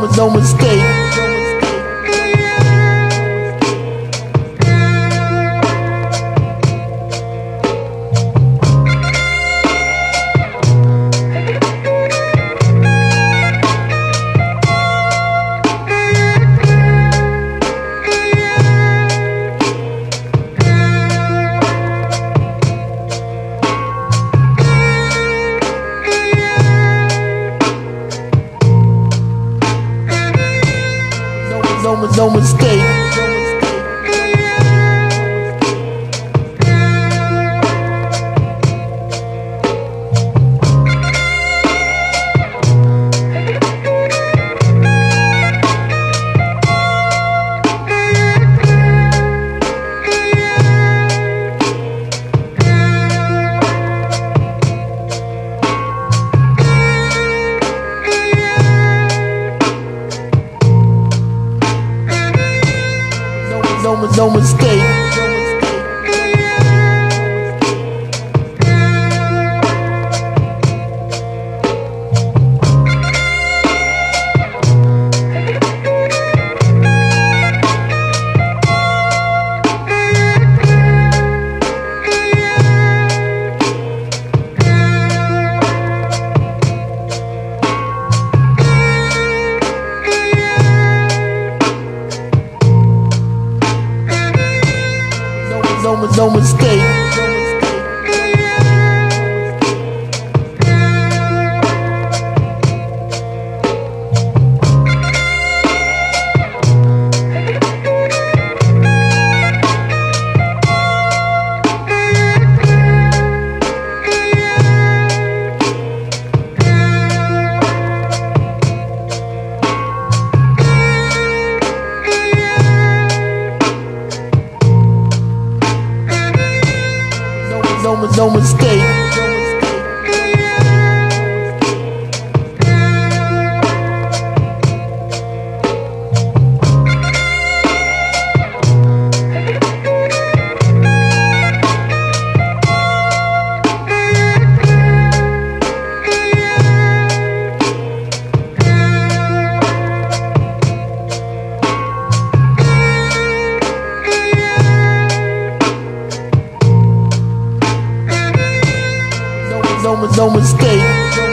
no, no mistake. No, no mistake. No, no, mistake. No, no, mistake. No, no, mistake. No, mistake.